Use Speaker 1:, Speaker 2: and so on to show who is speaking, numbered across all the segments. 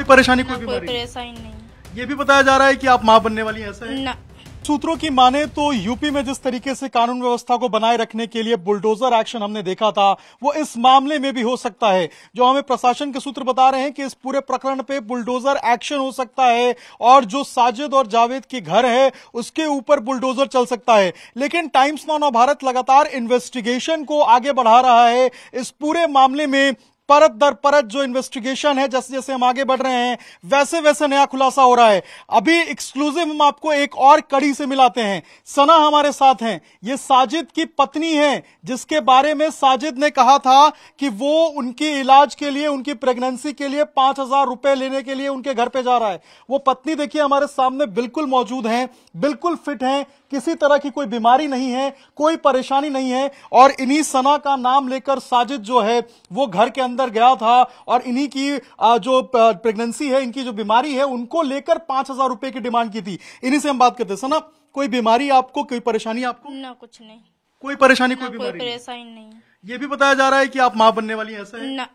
Speaker 1: कोई परेशानी कोई बीमारी?
Speaker 2: परेशानी नहीं।
Speaker 1: ये भी बताया जा रहा है कि आप माँ बनने वाली हैं ऐसा है? सूत्रों की माने तो यूपी में जिस तरीके से कानून व्यवस्था को बनाए रखने के लिए बुलडोजर एक्शन हमने देखा था वो इस मामले में भी हो सकता है जो हमें प्रशासन के सूत्र बता रहे हैं कि इस पूरे प्रकरण पे बुलडोजर एक्शन हो सकता है और जो साजिद और जावेद के घर है उसके ऊपर बुलडोजर चल सकता है। लेकिन टाइम्स नौ भारत लगातार इन्वेस्टिगेशन को आगे बढ़ा रहा है इस पूरे मामले में परत दर परत जो इन्वेस्टिगेशन है, जैसे जैसे हम आगे बढ़ रहे हैं, वैसे वैसे नया खुलासा हो रहा है। अभी एक्सक्लूसिव हम आपको एक और कड़ी से मिलाते हैं। सना हमारे साथ हैं। ये साजिद की पत्नी है, जिसके बारे में साजिद ने कहा था कि वो उनकी इलाज के लिए, उनकी प्रेगनेंसी के लिए पाँच हज़ार रुपए लेने के लिए उनके घर पे जा रहा है। वो पत्नी देखिए हमारे सामने बिल्कुल मौजूद है, बिल्कुल फिट है, किसी तरह की कोई बीमारी नहीं है, कोई परेशानी नहीं है, और इन्हीं सना का नाम लेकर साजिद जो है, वो घर के अंदर गया था और इन्हीं की जो प्रेगनेंसी है इनकी जो बीमारी है उनको लेकर पाँच हज़ार रुपए की डिमांड की थी। इन्हीं से हम बात करते हैं। सना कोई बीमारी आपको कोई परेशानी आपको?
Speaker 2: ना कुछ नहीं।
Speaker 1: कोई परेशानी कोई बीमारी?
Speaker 2: परेशानी नहीं।
Speaker 1: ये भी बताया जा रहा है कि आप माँ बनने वाली ऐसा है?
Speaker 2: ना।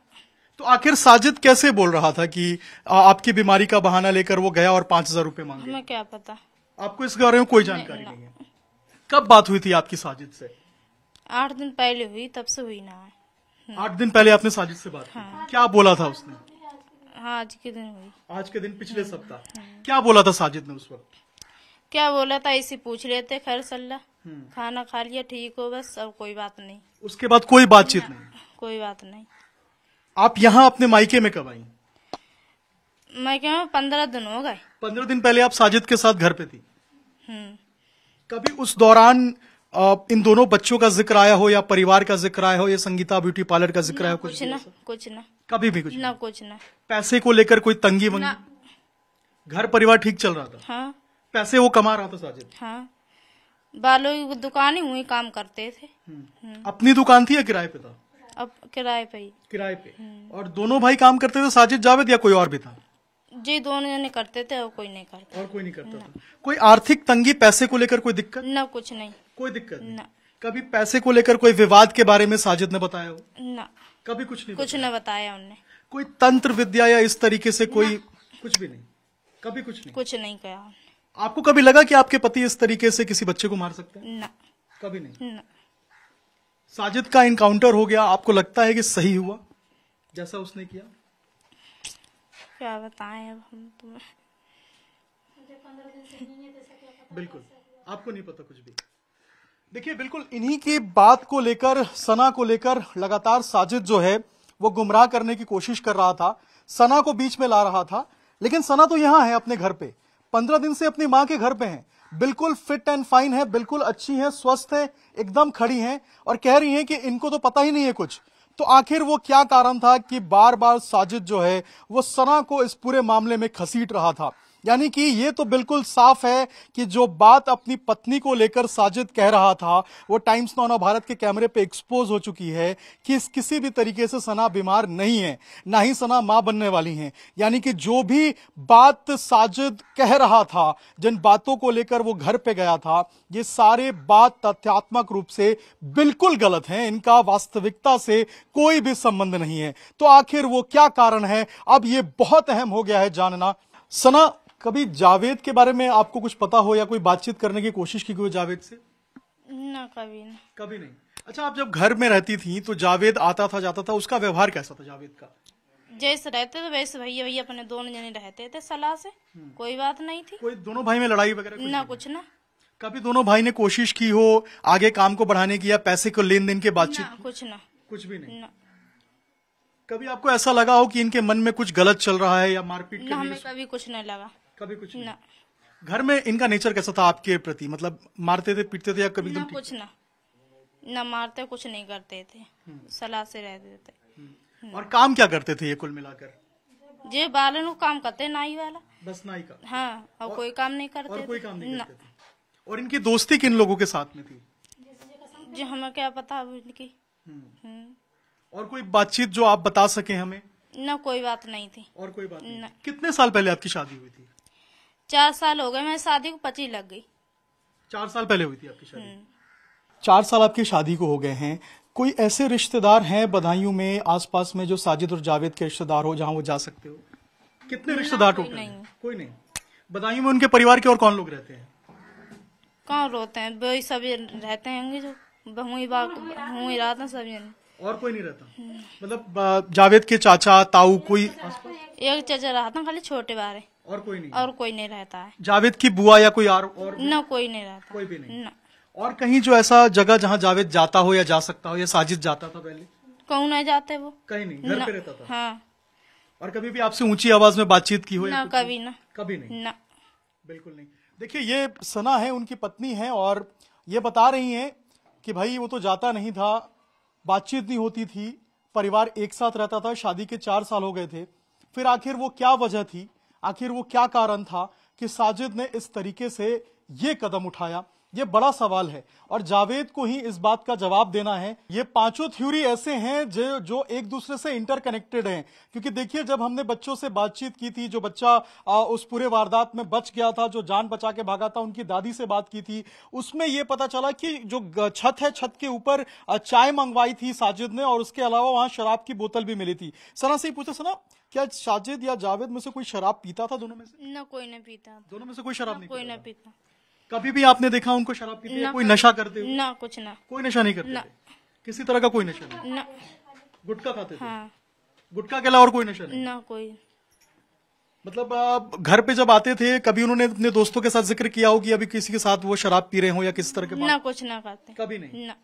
Speaker 1: तो आखिर साजिद कैसे बोल रहा था कि आपकी बीमारी का बहाना लेकर वो गया और पाँच हज़ार रूपए मांगे?
Speaker 2: हमें क्या पता?
Speaker 1: आपको इस बारे में कोई जानकारी नहीं है। कब बात हुई थी आपकी साजिद से?
Speaker 2: आठ दिन पहले हुई तब से हुई ना।
Speaker 1: आठ दिन पहले आपने साजिद से बात की। क्या बोला था उसने?
Speaker 2: हाँ आज के दिन हुई।
Speaker 1: आज के दिन पिछले सप्ताह। क्या बोला था साजिद ने उस वक्त?
Speaker 2: क्या बोला था? इसे पूछ लेते खैर सल्ला।
Speaker 1: हम्म।
Speaker 2: खाना खा लिया ठीक हो बस अब कोई बात नहीं।
Speaker 1: उसके बाद कोई बातचीत नहीं।
Speaker 2: कोई बात नहीं।
Speaker 1: आप यहाँ अपने मायके में कब आई?
Speaker 2: मैं क्या पंद्रह दिन हो गए।
Speaker 1: पंद्रह दिन पहले आप साजिद के साथ घर पे थी।
Speaker 2: हम्म।
Speaker 1: कभी उस दौरान इन दोनों बच्चों का ज़िक्र आया हो या परिवार का ज़िक्र आया हो या संगीता ब्यूटी पार्लर का ज़िक्र आया हो कुछ
Speaker 2: ना कुछ ना।
Speaker 1: कभी भी कुछ
Speaker 2: ना कुछ ना।
Speaker 1: पैसे को लेकर कोई तंगी वंगी? घर परिवार ठीक चल रहा था?
Speaker 2: हाँ।
Speaker 1: पैसे वो कमा रहा था साजिद?
Speaker 2: हाँ। बालों की दुकान ही हुई काम करते थे।
Speaker 1: अपनी दुकान थी या किराए पे था?
Speaker 2: अब किराए पे ही।
Speaker 1: किराए पे। और दोनों भाई काम करते थे साजिद जावेद या कोई और भी था?
Speaker 2: जी दोनों जने करते थे और कोई नहीं करता।
Speaker 1: और कोई नहीं करता था। कोई आर्थिक तंगी पैसे को लेकर कोई दिक्कत?
Speaker 2: ना कुछ नहीं।
Speaker 1: कोई दिक्कत नहीं। कभी पैसे को लेकर कोई विवाद के बारे में साजिद ने बताया हो?
Speaker 2: ना।
Speaker 1: कभी कुछ नहीं
Speaker 2: कुछ न बताया उनने।
Speaker 1: कोई तंत्र विद्या या इस तरीके से कोई कुछ भी नहीं। कभी कुछ नहीं।
Speaker 2: कुछ नहीं कहा
Speaker 1: आपको कभी लगा कि आपके पति इस तरीके से किसी बच्चे को मार सकते हैं?
Speaker 2: ना।
Speaker 1: कभी नहीं।
Speaker 2: ना।
Speaker 1: साजिद का इनकाउंटर हो गया। आपको लगता है कि सही हुआ? जैसा उसने किया।
Speaker 2: क्या बताएँ अब हम तुम्हें?
Speaker 1: बिल्कुल। आपको नहीं पता कुछ भी। देखिए, बिल्कुल इन्हीं की बात को लेकर, सना को लेकर लगातार साजिद जो है, वो गुमराह करने की कोशिश कर रहा था। सना को बीच में ला रहा था, लेकिन सना तो यहाँ है अपने घर पे। पंद्रह दिन से अपनी माँ के घर पे है। बिल्कुल फिट एंड फाइन है, बिल्कुल अच्छी है, स्वस्थ है, एकदम खड़ी हैं और कह रही हैं कि इनको तो पता ही नहीं है कुछ। तो आखिर वो क्या कारण था कि बार बार साजिद जो है, वो सना को इस पूरे मामले में खसीट रहा था? यानी कि ये तो बिल्कुल साफ़ है कि जो बात अपनी पत्नी को लेकर साजिद कह रहा था, वो टाइम्स नौ भारत के कैमरे पे एक्सपोज हो चुकी है कि इस किसी भी तरीके से सना बीमार नहीं है, ना ही सना माँ बनने वाली हैं। यानी कि जो भी बात साजिद कह रहा था, जिन बातों को लेकर वो घर पे गया था, ये सारे बात तथ्यात्मक रूप से बिल्कुल गलत हैं। इनका वास्तविकता से कोई भी संबंध नहीं है। तो आखिर वो क्या कारण है? अब ये बहुत अहम हो गया है जानना। सना कभी जावेद के बारे में आपको कुछ पता हो या कोई बातचीत करने की कोशिश की कोई जावेद से?
Speaker 2: ना कभी ना।
Speaker 1: कभी नहीं। अच्छा आप जब घर में रहती थी तो जावेद आता था जाता था उसका व्यवहार कैसा था जावेद का?
Speaker 2: जैसे रहते थे वैसे भैया भैया अपने दोनों जने रहते थे सलाह से। कोई बात नहीं थी।
Speaker 1: कोई दोनों भाई में लड़ाई वगैरह
Speaker 2: ना कुछ ना।
Speaker 1: कभी दोनों भाई ने कोशिश की हो आगे काम को बढ़ाने की या पैसे को लेन देन के बातचीत?
Speaker 2: कुछ ना।
Speaker 1: कुछ भी नहीं?
Speaker 2: ना।
Speaker 1: कभी आपको ऐसा लगा हो कि इनके मन में कुछ गलत चल रहा है या मारपीट
Speaker 2: हमें कभी कुछ नहीं लगा।
Speaker 1: कभी कुछ
Speaker 2: ना।
Speaker 1: घर में इनका नेचर कैसा था आपके प्रति? मतलब मारते थे पीटते थे या कभी
Speaker 2: ना कुछ ना। ना मारते कुछ नहीं करते थे। सलाह से रहते थे।
Speaker 1: और काम क्या करते थे ये कुल मिलाकर?
Speaker 2: जे बालन को काम करते नाई वाला।
Speaker 1: बस नाई का।
Speaker 2: हाँ और और कोई काम नहीं करते
Speaker 1: और कोई काम नहीं करते थे। और इनकी दोस्ती किन लोगों के साथ में थी?
Speaker 2: जो हमें क्या पता अब इनकी। हम्म।
Speaker 1: और कोई बातचीत जो आप बता सके हमें?
Speaker 2: ना कोई बात नहीं थी।
Speaker 1: और कोई बात नहीं कितने साल पहले आपकी शादी हुई थी?
Speaker 2: चार साल हो गए मैं शादी को पची लग गई।
Speaker 1: चार साल पहले हुई थी आपकी शादी? चार साल आपकी शादी को हो गए हैं। कोई ऐसे रिश्तेदार हैं बधाइयों में आसपास में जो साजिद और जावेद के रिश्तेदार हो जहाँ वो जा सकते हो? कितने रिश्तेदार
Speaker 2: कोई
Speaker 1: टोटल
Speaker 2: नहीं।
Speaker 1: कोई नहीं। बदायूं में उनके परिवार के और कौन लोग रहते हैं?
Speaker 2: कौन रोते हैं? वही सभी रहते होंगे जो बहुई रात हैं सभी
Speaker 1: और कोई नहीं रहता? मतलब जावेद के चाचा ताऊ कोई
Speaker 2: एक चचा रहता है खाली छोटे बारे।
Speaker 1: और कोई नहीं।
Speaker 2: और कोई नहीं रहता है।
Speaker 1: जावेद की बुआ या कोई और और
Speaker 2: न कोई नहीं रहता।
Speaker 1: कोई भी नहीं।
Speaker 2: न।
Speaker 1: और कहीं जो ऐसा जगह जहाँ जावेद जाता हो या जा सकता हो या साजिद जाता था पहले?
Speaker 2: कहूँ नहीं जाते वो?
Speaker 1: कहीं नहीं घर पे रहता था।
Speaker 2: हाँ।
Speaker 1: और कभी भी आपसे ऊँची आवाज़ में बातचीत की हो
Speaker 2: ना कभी ना।
Speaker 1: कभी नहीं।
Speaker 2: ना।
Speaker 1: बिल्कुल नहीं। देखिए ये सना है उनकी पत्नी है और ये बता रही हैं कि भाई वो तो जाता नहीं था बातचीत नहीं होती थी परिवार एक साथ रहता था शादी के चार साल हो गए थे। फिर आखिर वो क्या वजह थी? आखिर वो क्या कारण था कि साजिद ने इस तरीके से ये कदम उठाया? ये बड़ा सवाल है और जावेद को ही इस बात का जवाब देना है। ये पाँचों थ्योरी ऐसे हैं जो जो एक दूसरे से इंटरकनेक्टेड हैं। क्योंकि देखिए जब हमने बच्चों से बातचीत की थी जो बच्चा आ, उस पूरे वारदात में बच गया था जो जान बचा के भागा था उनकी दादी से बात की थी उसमें ये पता चला कि जो छत है छत के ऊपर चाय मंगवाई थी साजिद ने और उसके अलावा वहाँ शराब की बोतल भी मिली थी। सना से ही पूछा सना क्या साजिद या जावेद में से कोई शराब पीता था दोनों में से?
Speaker 2: ना कोई नहीं पीता।
Speaker 1: दोनों में से कोई शराब नहीं
Speaker 2: कोई नहीं पीता।
Speaker 1: कभी भी आपने देखा उनको शराब पीते या कोई नशा करते हुए?
Speaker 2: ना कुछ ना।
Speaker 1: कोई नशा नहीं करते
Speaker 2: ना।
Speaker 1: थे? किसी तरह का कोई नशा नहीं?
Speaker 2: ना।
Speaker 1: गुटखा खाते थे?
Speaker 2: हाँ।
Speaker 1: गुटखा के अलावा और कोई नशा नहीं?
Speaker 2: ना कोई।
Speaker 1: मतलब आप घर पे जब आते थे कभी उन्होंने अपने दोस्तों के साथ ज़िक्र किया हो कि अभी किसी के साथ वो शराब पी रहे हो या किस तरह के
Speaker 2: ना कुछ ना खाते।
Speaker 1: कभी नहीं?
Speaker 2: ना।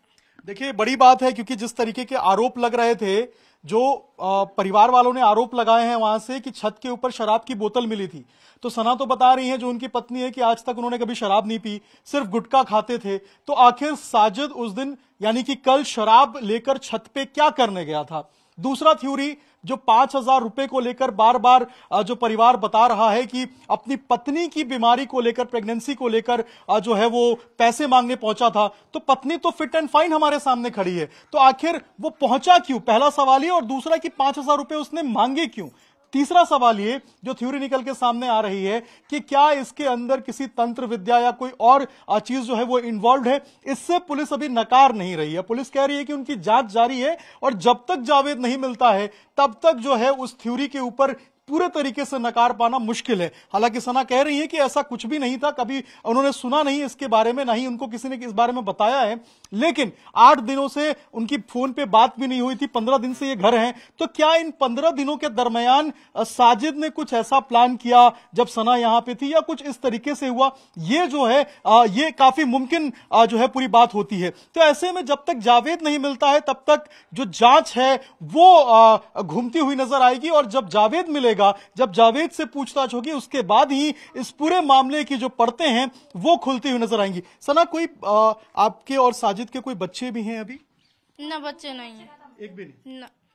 Speaker 1: देखिए बड़ी बात है क्योंकि जिस तरीके के आरोप लग रहे थे, जो परिवार वालों ने आरोप लगाए हैं वहाँ से कि छत के ऊपर शराब की बोतल मिली थी। तो सना तो बता रही हैं, जो उनकी पत्नी है, कि आज तक उन्होंने कभी शराब नहीं पी, सिर्फ़ गुटखा खाते थे। तो आखिर साजिद उस दिन, यानी कि कल शराब लेकर छत पे क्या करने गया था? दूसरा थ्योरी जो पाँच हज़ार रुपए को लेकर बार बार जो परिवार बता रहा है कि अपनी पत्नी की बीमारी को लेकर प्रेगनेंसी को लेकर जो है वो पैसे मांगने पहुँचा था। तो पत्नी तो फिट एंड फाइन हमारे सामने खड़ी है। तो आखिर वो पहुँचा क्यों? पहला सवाल ही और दूसरा कि पाँच हज़ार रुपए उसने मांगे क्यों? तीसरा सवाल ये जो थ्योरी निकल के सामने आ रही है कि क्या इसके अंदर किसी तंत्र विद्या या कोई और चीज़ जो है वो इन्वॉल्व है? इससे पुलिस अभी नकार नहीं रही है। पुलिस कह रही है कि उनकी जाँच जारी है और जब तक जावेद नहीं मिलता है, तब तक जो है उस थ्योरी के ऊपर पूरे तरीके से नकार पाना मुश्किल है। हालाँकि सना कह रही है कि ऐसा कुछ भी नहीं था, कभी उन्होंने सुना नहीं इसके बारे में नहीं उनको किसी ने इस बारे में बताया है। लेकिन आठ दिनों से उनकी फ़ोन पे बात भी नहीं हुई थी, पंद्रह दिन से ये घर हैं। तो क्या इन पंद्रह दिनों के दरमियान साजिद ने कुछ ऐसा प्लान किया जब सना यहाँ पे थी, या कुछ इस तरीके से हुआ? ये जो है ये काफ़ी मुमकिन जो है पूरी बात होती है। तो ऐसे में जब तक जावेद नहीं मिलता है, तब तक जो जाँच है, वो घूमती हुई नज़र आएगी, और जब जावेद मिलेगा जब जावेद से पूछताछ होगी उसके बाद ही इस पूरे मामले की जो पड़ते हैं वो खुलती हुई नज़र आएँगी। सना कोई आ, आपके और साजिद के कोई बच्चे भी हैं अभी?
Speaker 2: ना बच्चे नहीं है।
Speaker 1: एक भी नहीं।
Speaker 2: ना।